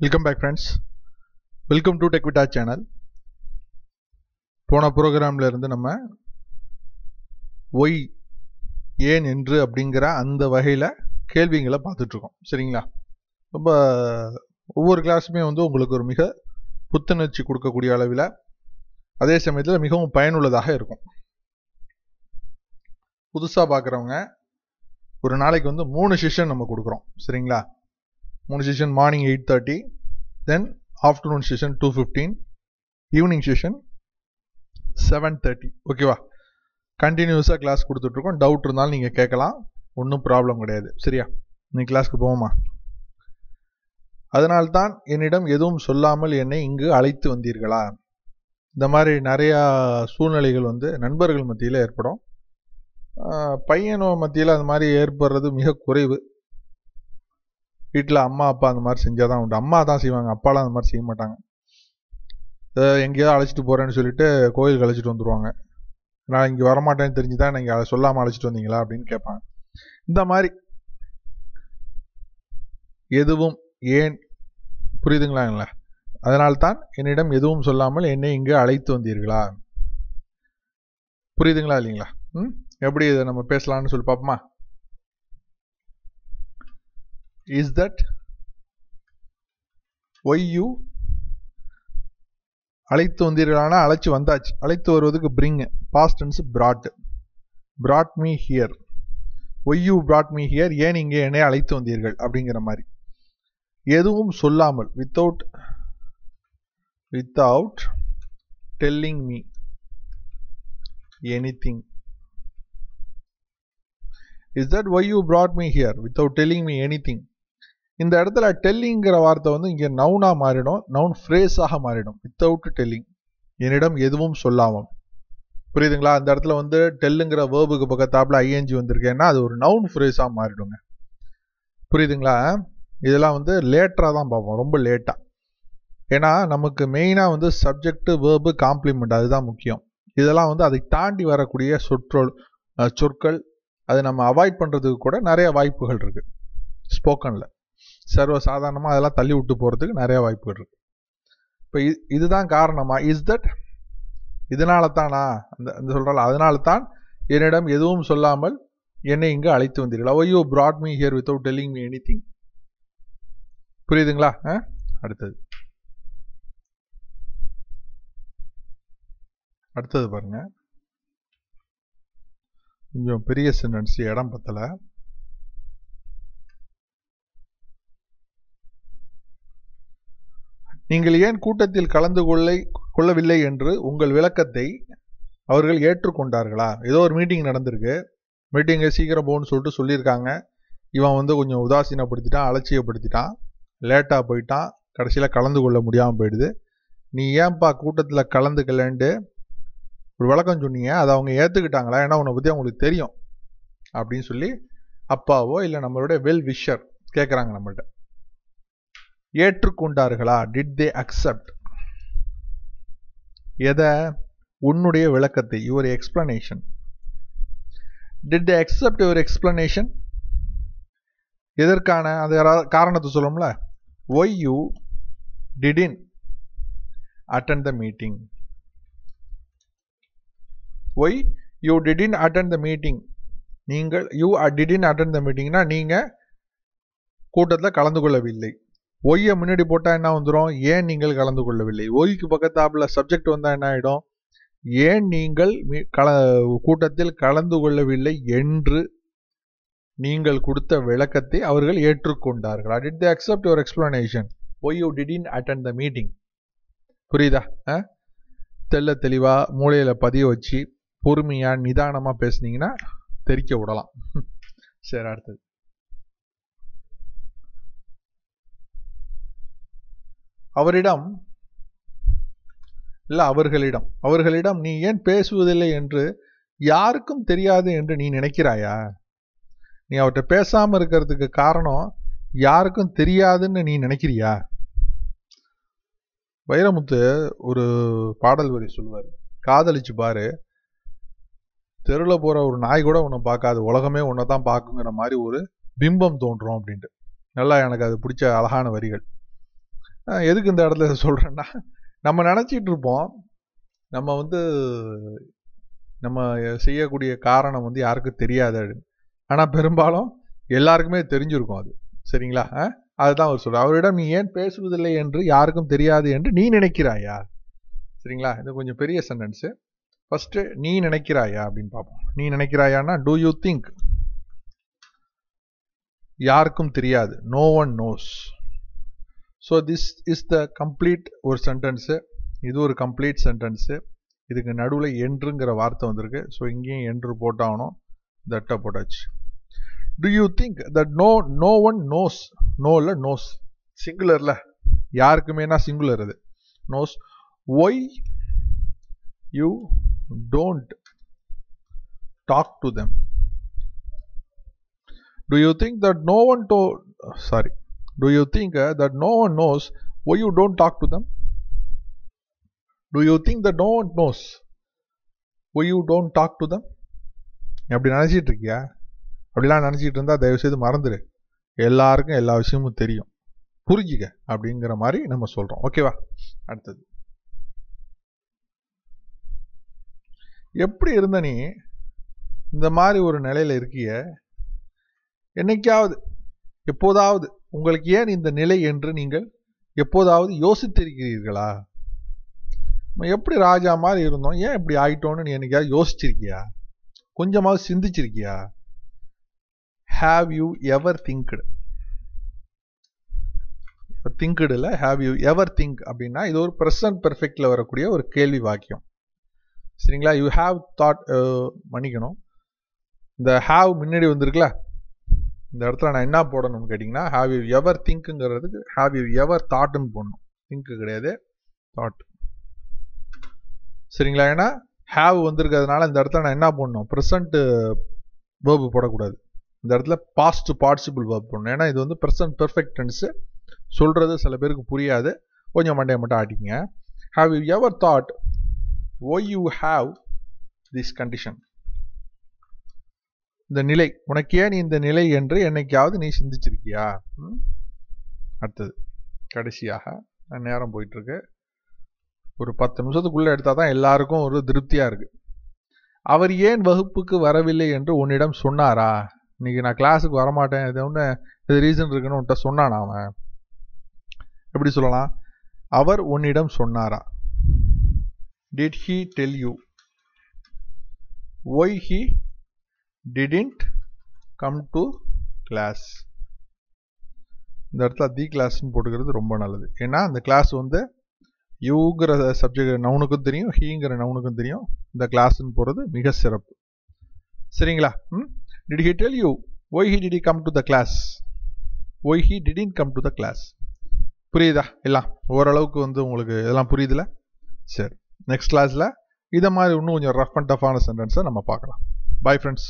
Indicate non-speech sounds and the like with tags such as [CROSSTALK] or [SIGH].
Welcome back friends welcome to டெக்விட்டா channel போன ப்ரோக்ராமில் இருந்து நம்ம ஒய் ஏன் என்று அப்படிங்கிற அந்த வகையில் கேள்விங்களை பார்த்துட்ருக்கோம். சரிங்களா? ரொம்ப ஒவ்வொரு கிளாஸுமே வந்து உங்களுக்கு ஒரு மிக புத்துணர்ச்சி கொடுக்கக்கூடிய அளவில் அதே சமயத்தில் மிகவும் பயனுள்ளதாக இருக்கும். புதுசாக பார்க்குறவங்க ஒரு நாளைக்கு வந்து மூணு செஷன் நம்ம கொடுக்குறோம். சரிங்களா? மூணு session morning eight thirty then afternoon session two fifteen evening session seven thirty ஓகேவா கண்டினியூஸாக கிளாஸ் கொடுத்துட்ருக்கோம். டவுட் இருந்தாலும் நீங்கள் கேட்கலாம். ஒன்றும் ப்ராப்ளம் கிடையாது. சரியா? நீ கிளாஸ்க்கு போவோமா? அதனால்தான் என்னிடம் எதுவும் சொல்லாமல் என்னை இங்கு அழைத்து வந்தீர்களா? இந்த மாதிரி நிறையா சூழ்நிலைகள் வந்து நண்பர்கள் மத்தியில் ஏற்படும். பையனோ மத்தியில் அது மாதிரி ஏற்படுறது மிக குறைவு. வீட்டில் அம்மா அப்பா அந்த மாதிரி செஞ்சால் தான் உண்டு. அம்மா தான் செய்வாங்க. அப்பாலாம் அந்த மாதிரி செய்ய மாட்டாங்க. எங்கேயாவது அழைச்சிட்டு போகிறேன்னு சொல்லிட்டு கோயிலுக்கு அழைச்சிட்டு வந்துடுவாங்க நான் இங்கே வரமாட்டேன்னு தெரிஞ்சு தான் நீங்கள் சொல்லாமல் அழைச்சிட்டு வந்தீங்களா அப்படின்னு கேட்பாங்க. இந்த மாதிரி எதுவும் ஏன் புரியுதுங்களாங்களா அதனால்தான் என்னிடம் எதுவும் சொல்லாமல் என்னை இங்கு அழைத்து வந்தீர்களா? புரியுதுங்களா இல்லைங்களா? ம்? எப்படி இதை நம்ம பேசலாம்னு சொல்லி பார்ப்போமா? இஸ் தட் ஒய் அழைத்து வந்தீர்களானா? அழைச்சி வந்தாச்சு. அழைத்து வருவதுக்கு bring past tense brought brought me here why you brought me here ஏன் இங்கே என்னை அழைத்து வந்தீர்கள்? அப்படிங்கிற மாதிரி. எதுவும் சொல்லாமல் without without telling me anything is that why you brought me here without telling me anything இந்த இடத்துல டெல்லிங்கிற வார்த்தை வந்து இங்கே நவுனாக மாறிடும். நவுன் ஃப்ரேஸாக மாறிடும். வித்தவுட் டெல்லிங் என்னிடம் எதுவும் சொல்லாமல் புரியுதுங்களா? அந்த இடத்துல வந்து டெல்லுங்கிற வேர்புக்கு பக்கத்தாப்புல ஐஎன்ஜி வந்திருக்கேன்னா அது ஒரு நவுன் ஃப்ரேஸாக மாறிடுங்க. புரியுதுங்களா? இதெல்லாம் வந்து லேட்டராக தான் பார்ப்போம். ரொம்ப லேட்டாக ஏன்னா நமக்கு மெயினாக வந்து சப்ஜெக்ட் வேர்பு காம்ப்ளிமெண்ட் அதுதான் முக்கியம். இதெல்லாம் வந்து அதை தாண்டி வரக்கூடிய சொற்றொல் சொற்கள் அதை நம்ம அவாய்ட் பண்ணுறதுக்கு கூட நிறைய வாய்ப்புகள் இருக்குது ஸ்போக்கனில் சர்வசாதாரணமாக அதெல்லாம் தள்ளி விட்டு போகிறதுக்கு நிறைய வாய்ப்புகள் இருக்குது இப்போ இதுதான் காரணமா? இஸ் தட் இதனால தானா அந்த அந்த சொல்கிறாள் அதனால தான் என்னிடம் எதுவும் சொல்லாமல் என்னை இங்கு அழைத்து வந்தீர்கள். ஓ you brought me here without telling me anything புரியுதுங்களா? அடுத்தது. அடுத்தது பாருங்க. கொஞ்சம் பெரிய சென்டென்ஸ் இடம் பத்தல. நீங்கள் ஏன் கூட்டத்தில் கலந்து கொள்ள கொள்ளவில்லை என்று உங்கள் விளக்கத்தை அவர்கள் ஏற்றுக்கொண்டார்களா? ஏதோ ஒரு மீட்டிங் நடந்திருக்கு. மீட்டிங்கை சீக்கிரம் போகணும்னு சொல்லிட்டு சொல்லியிருக்காங்க. இவன் வந்து கொஞ்சம் உதாசீனப்படுத்திட்டான் அலட்சியப்படுத்திட்டான். லேட்டாக போயிட்டான். கடைசியில் கலந்து கொள்ள முடியாமல் போயிடுது. நீ ஏன்பா கூட்டத்தில் கலந்துக்கலன்ட்டு ஒரு விளக்கம் சொன்னீங்க. அதை அவங்க ஏற்றுக்கிட்டாங்களா ஏன்னா உன்னை பற்றி அவங்களுக்கு தெரியும். அப்படின்னு சொல்லி அப்பாவோ இல்லை நம்மளுடைய வெல் விஷர் கேட்குறாங்க நம்மள்கிட்ட ஏற்றுக்கொண்டார்களா? டிட் தே அக்செப்ட் எதை? உன்னுடைய விளக்கத்தை your explanation did they accept your explanation எதற்கான? அந்த காரணத்தை சொல்லும்ல? Why you didn't attend the meeting why you didn't attend the meeting நீங்கள் யூ டிடின் அட்டன் த மீட்டிங்னா நீங்கள் கூட்டத்தில் கலந்து கொள்ளவில்லை. ஒய்யை முன்னாடி போட்டால் என்ன வந்துடும் ஏன் நீங்கள் கலந்து கொள்ளவில்லை? ஒய்க்கு பக்கத்தாப்பில் சப்ஜெக்ட் வந்தால் என்ன ஆகிடும் ஏன் நீங்கள் கல கூட்டத்தில் கலந்து கொள்ளவில்லை என்று நீங்கள் கொடுத்த விளக்கத்தை அவர்கள் ஏற்றுக்கொண்டார்கள். Did they accept your explanation why you didn't attend the meeting புரியுதா? தெல்ல தெளிவாக மூளையில் பதிய வச்சு பொறுமையாக நிதானமாக பேசுனீங்கன்னா தெரிக்க விடலாம். [LAUGHS] சரி அடுத்தது. அவரிடம் இல்லை அவர்களிடம் அவர்களிடம் நீ ஏன் பேசுவதில்லை என்று யாருக்கும் தெரியாது என்று நீ நினைக்கிறாயா? நீ அவர்கிட்ட பேசாமல் இருக்கிறதுக்கு காரணம் யாருக்கும் தெரியாதுன்னு நீ நினைக்கிறியா? வைரமுத்து ஒரு பாடல் வரி சொல்லுவார். காதலிச்சு பாரு. தெருவில் போகிற ஒரு நாய் கூட உன்னை பார்க்காது. உலகமே உன்னை தான் பார்க்குங்கிற மாதிரி ஒரு பிம்பம் தோன்றும் அப்படின்ட்டு. நல்லா எனக்கு அது பிடிச்ச அழகான வரிகள். எதுக்கு இந்த இடத்துல சொல்கிறேன்னா நம்ம நினச்சிட்டு இருப்போம் நம்ம வந்து நம்ம செய்யக்கூடிய காரணம் வந்து யாருக்கும் தெரியாது ஆனால் பெரும்பாலும் எல்லாருக்குமே தெரிஞ்சிருக்கும் அது. சரிங்களா? அதுதான் அவர் சொல்கிறார் அவரிடம் நீ ஏன் பேசுவதில்லை என்று யாருக்கும் தெரியாது என்று நீ நினைக்கிறாயா? சரிங்களா? இது கொஞ்சம் பெரிய சென்டென்ஸு ஃபஸ்ட்டு நீ நினைக்கிறாயா அப்படின்னு பார்ப்போம். நீ நினைக்கிறாயான்னா டூ யூ திங்க் யாருக்கும் தெரியாது. No one knows so this is the complete ஒரு சென்டென்ஸு இது ஒரு கம்ப்ளீட் சென்டென்ஸு இதுக்கு நடுவில் என்றுங்கிற வார்த்தை வந்திருக்கு. ஸோ இங்கேயும் என்று போட்டாகணும். தட்டை போட்டாச்சு. Do you think that no no one knows no இல்லை நோஸ் சிங்குலரில் யாருக்குமேனா சிங்குலர் அது? Knows why you don't talk to them do you think that no one do sorry do you think uh, that no one knows why you don't talk to them? Do you think that no one knows why you don't talk to them? அப்படி நினச்சிட்டு இருக்கியா? அப்படிலாம் நினச்சிட்டு இருந்தால் தயவு செய்து மறந்துடு எல்லாருக்கும் எல்லா விஷயமும் தெரியும். புரிஞ்சுக்க அப்படிங்கிற மாதிரி நம்ம சொல்றோம். ஓகேவா அடுத்தது. எப்படி இருந்த நீ இந்த மாதிரி ஒரு நிலையில இருக்கிய? என்னைக்காவது எப்போதாவது உங்களுக்கு ஏன் இந்த நிலை என்று நீங்கள் எப்போதாவது யோசித்திருக்கிறீர்களா? நம்ம எப்படி ராஜா மாதிரி இருந்தோம்? ஏன் இப்படி ஆயிட்டோம்னு நீ என்னைக்காவது யோசிச்சிருக்கியா? கொஞ்சமாவது சிந்திச்சிருக்கியா? ஹாவ் யூ எவர் திங்க்டு திங்க்டு இல்லை? ஹாவ் யூ எவர் திங்க் அப்படின்னா இது ஒரு ப்ரெசன்ட் பெர்ஃபெக்டில் வரக்கூடிய ஒரு கேள்வி வாக்கியம். சரிங்களா? யூ ஹாவ் தாட் மன்னிக்கணும். இந்த ஹாவ் முன்னாடி வந்திருக்குல்ல? இந்த இடத்துல நான் என்ன போடணும்னு கேட்டிங்கன்னா ஹாவ் யூ எவர் திங்க்குங்கிறதுக்கு ஹாவ் யூ எவர் தாட்னு போடணும். திங்க்கு கிடையாது தாட் சரிங்களா? ஏன்னா ஹாவ் வந்திருக்கிறதுனால இந்த இடத்துல நான் என்ன பண்ணணும் ப்ரெசண்ட்டு வேர்பு போடக்கூடாது. இந்த இடத்துல பாஸ்ட் பார்ட்டிசிபிள் வேர்ப் போடணும். ஏன்னா இது வந்து ப்ரெசன்ட் பெர்ஃபெக்ட் டென்ஸு சொல்கிறது சில பேருக்கு புரியாது. கொஞ்சம் மண்டையை மட்டும் ஆட்டிங்க have you ever thought why you have this condition இந்த நிலை உனக்கு ஏன் இந்த நிலை என்று என்னைக்காவது நீ சிந்திச்சிருக்கியா? ம்? அடுத்தது கடைசியாக நான் நேரம் போயிட்டுருக்கு. ஒரு பத்து நிமிஷத்துக்குள்ளே எடுத்தால் தான் எல்லாருக்கும் ஒரு திருப்தியாக இருக்குது அவர் ஏன் வகுப்புக்கு வரவில்லை என்று உன்னிடம் சொன்னாரா? இன்னைக்கு நான் கிளாஸுக்கு வரமாட்டேன். இது ஒன்று இது ரீசன் இருக்குன்னு உன்ட்ட சொன்னான் அவன்? எப்படி சொல்லலாம்? அவர் உன்னிடம் சொன்னாரா? Did he tell you why he didn't come to class. இந்த இடத்துல தி கிளாஸ்ன்னு போட்டுக்கிறது ரொம்ப நல்லது. ஏன்னா அந்த கிளாஸ் வந்து யூங்கிற சப்ஜெக்ட் நவுனுக்கும் தெரியும் ஹீங்கிற நவுனுக்கும் தெரியும். இந்த கிளாஸ்ன்னு போகிறது மிக சிறப்பு. சரிங்களா? ம்? Did he tell you why he DD come to the class why he didn't come to the class புரியுதா? எல்லாம்? ஓரளவுக்கு வந்து உங்களுக்கு இதெல்லாம் புரியுதுல? சரி. நெக்ஸ்ட் கிளாஸில் இதை மாதிரி இன்னும் கொஞ்சம் ரஃப் அண்ட் டஃப்பான சென்டென்ஸை நம்ம பார்க்கலாம். Bye friends